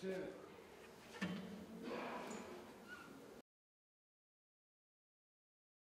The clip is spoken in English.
Senate.